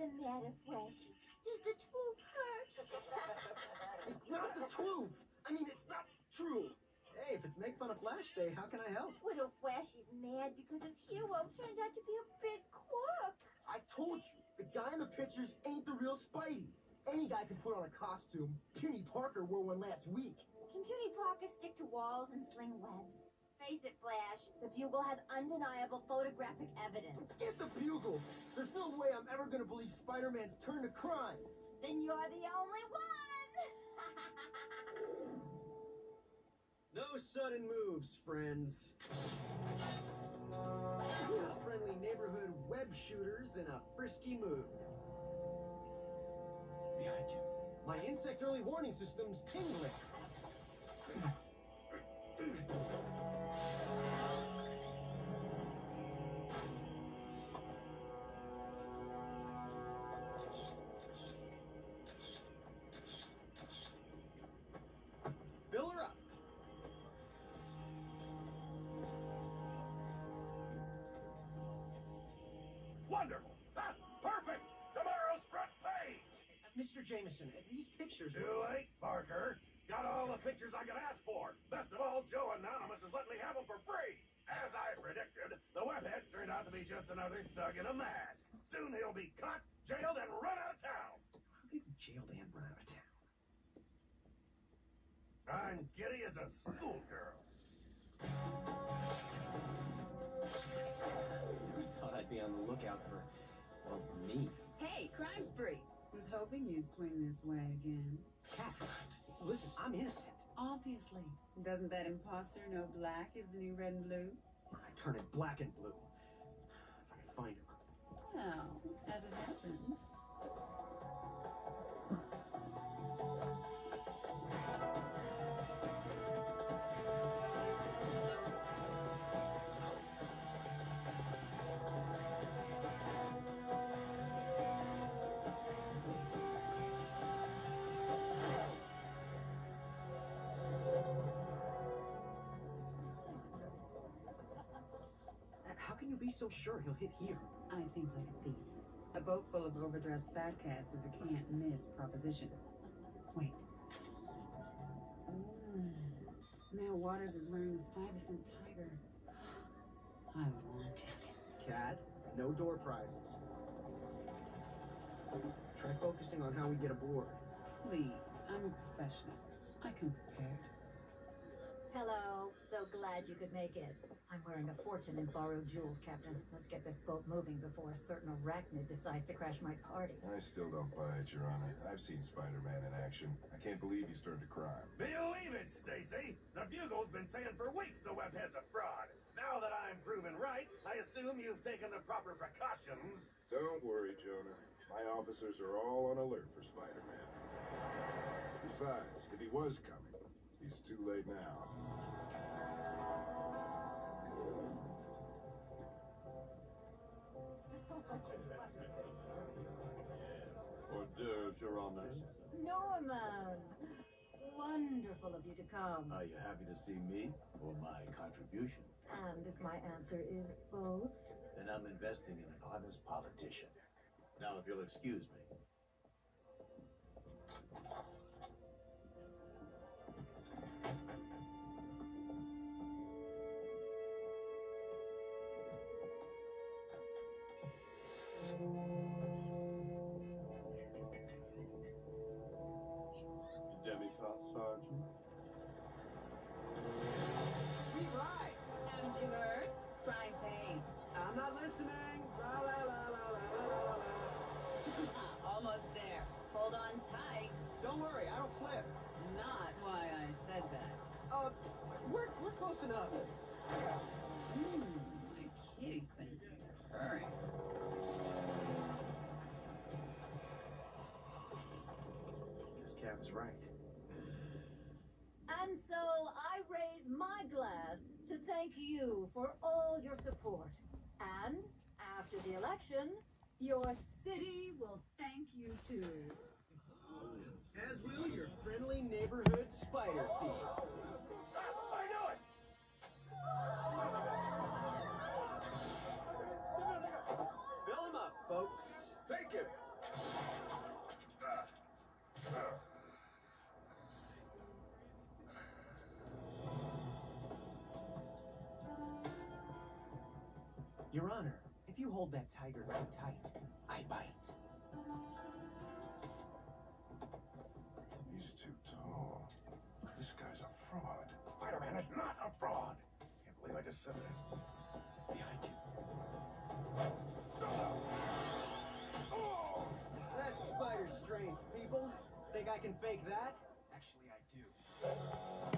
the matter, Flashy? Does the truth hurt? It's not the truth. I mean, it's not true. Hey, if it's make fun of Flash Day, how can I help? Little Flashy's mad because his hero turned out to be a big crook. I told you, the guy in the pictures ain't the real Spidey. Any guy can put on a costume. Puny Parker wore one last week. Can Puny Parker stick to walls and sling webs? Face it, Flash. The Bugle has undeniable photographic evidence. Forget the bugle. There's no way I'm ever gonna believe Spider-Man's turn to crime. Then you're the only one. No sudden moves, friends. We're friendly neighborhood web shooters in a frisky mood. Behind you. My insect early warning system's tingling. Wonderful. Ah, perfect. Tomorrow's front page. Mr. Jameson, these pictures Too late, Parker. Got all the pictures I could ask for. Best of all, Joe Anonymous has let me have them for free. As I predicted, the webheads turned out to be just another thug in a mask. Soon he'll be caught, jailed, and run out of town. How did he jailed and run out of town? I'm giddy as a schoolgirl. Be on the lookout for, well, me. Hey, crime spree. Was hoping you'd swing this way again. Cat, listen, I'm innocent. Obviously. Doesn't that imposter know black is the new red and blue? I turn it black and blue. You be so sure he'll hit here? I think like a thief. A boat full of overdressed fat cats is a can't miss proposition. Wait. Ooh. Mm. Now Waters is wearing a Stuyvesant tiger. I want it. Cat, no door prizes. Try focusing on how we get aboard. Please, I'm a professional. I come prepared. Hello. So glad you could make it. I'm wearing a fortune in borrowed jewels, Captain. Let's get this boat moving before a certain arachnid decides to crash my party. I still don't buy it, Your Honor. I've seen Spider-Man in action. I can't believe he's turned to crime. Believe it, Stacy. The Bugle's been saying for weeks the webhead's a fraud. Now that I'm proven right, I assume you've taken the proper precautions. Don't worry, Jonah. My officers are all on alert for Spider-Man. Besides, if he was coming, he's too late now. Your Honor. Norman! Wonderful of you to come. Are you happy to see me or my contribution? And if my answer is both, Then I'm investing in an honest politician. Now, if you'll excuse me. Don't worry, I don't slip. Not why I said that. Uh, we're we're close enough. Hmm, my kitty sense is purring. Guess Cat was right. And so I raise my glass to thank you for all your support. And after the election, your city will thank you too. As will your friendly neighborhood spider thief. I know it! Fill up, folks. Take him! Your Honor, if you hold that tiger too tight, I bite. Is not a fraud. Can't believe I just said that. Behind you. That's spider strength, people. Think I can fake that? Actually, I do.